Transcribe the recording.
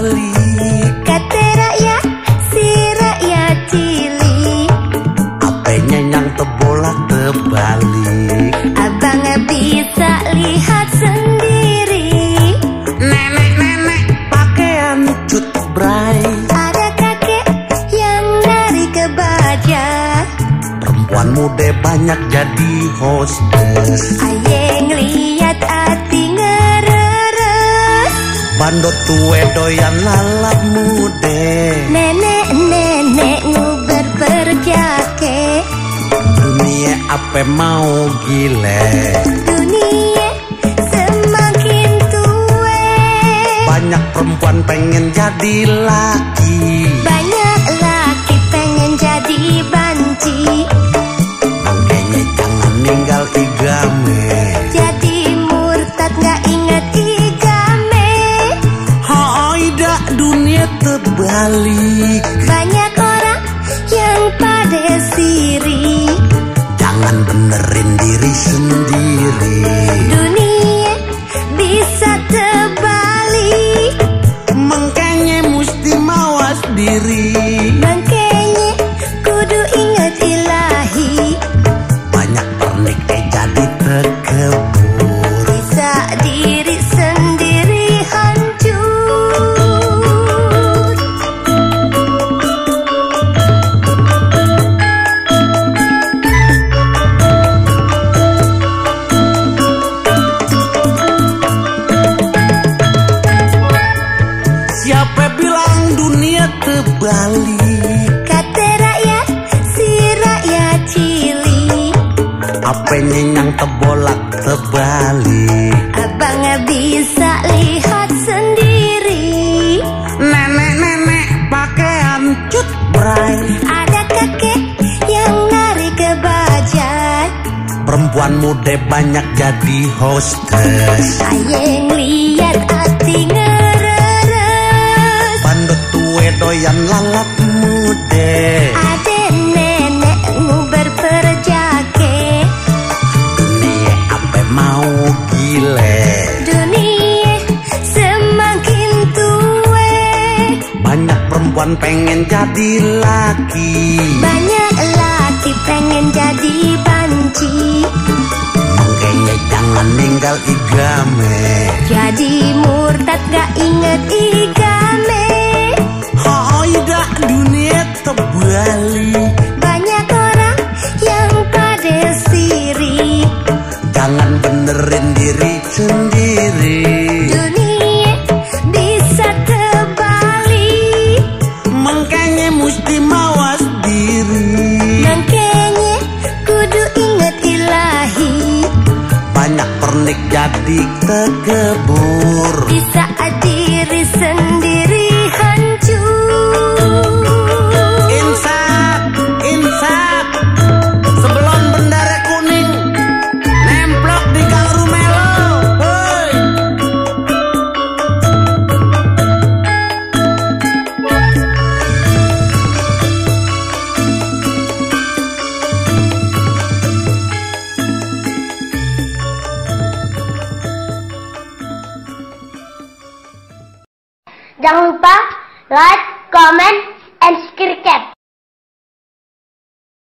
kali Kata rakyat, si rakyat cili Apanya yang terbolak terbalik Abang bisa lihat sendiri. Nenek-nenek pakaian cut bray. Ada kakek yang dari kebaja. Perempuan muda banyak jadi hostess. Ayeng lihat Bandot tuwe doyan lalap muda Nenek-nenek nguber berjake Dunia apa mau gile? Dunia semakin tua Banyak perempuan pengen jadi laki. Banyak laki pengen jadi banci. Makanya jangan ninggal igame terbalik. Banyak orang yang pada siri. Jangan benerin diri sendiri. Dunia bisa terbalik. Makanya mesti mawas diri Apa yang tebolak terbalik. Abang bisa lihat sendiri. Nenek-nenek pakaian cut bray Ada kakek yang nari ke bajai Perempuan muda banyak jadi hostess. Aye ngeliat perempuan pengen jadi laki. Banyak laki pengen jadi banci Makanya jangan ninggal igame. Jadi murtad gak inget igame. Haida dunia terbalik Banyak orang yang pada siri. Jangan benerin diri sendiri pernik jadi terkebur Bisa diri sendiri Jangan lupa like, comment, and subscribe.